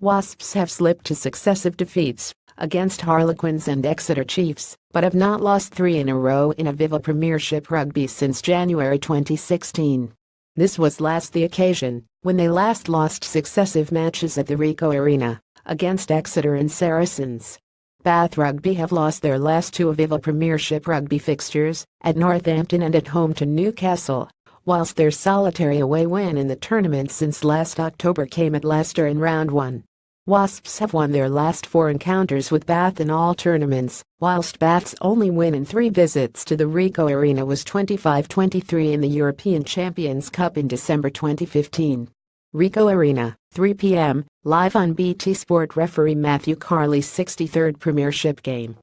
Wasps have slipped to successive defeats against Harlequins and Exeter Chiefs, but have not lost three in a row in Aviva Premiership Rugby since January 2016. This was last the occasion when they last lost successive matches at the Ricoh Arena against Exeter and Saracens. Bath Rugby have lost their last two Aviva Premiership Rugby fixtures at Northampton and at home to Newcastle, whilst their solitary away win in the tournament since last October came at Leicester in round 1. Wasps have won their last four encounters with Bath in all tournaments, whilst Bath's only win in three visits to the Ricoh Arena was 25-23 in the European Champions Cup in December 2015. Ricoh Arena, 3 p.m., live on BT Sport referee Matthew Carley's 63rd Premiership game.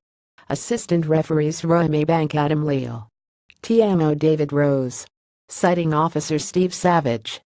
Assistant referees Roy Maybank Adam Leal. TMO David Rose. Citing officer Steve Savage.